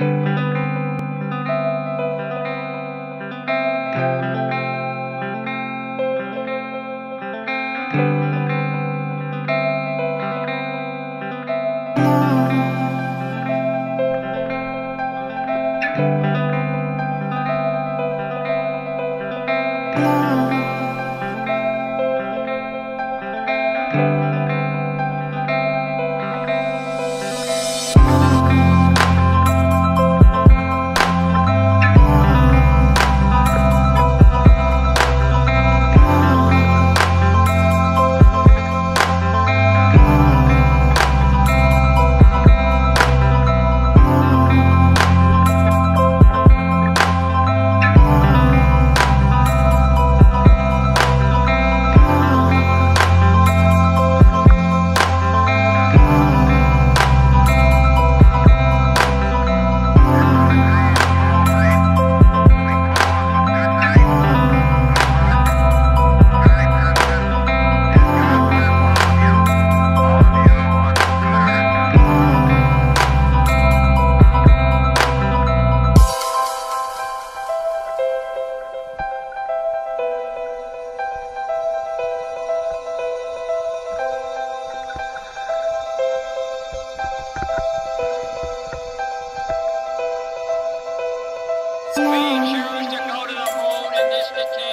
Love. We choose to go to the moon in this decade.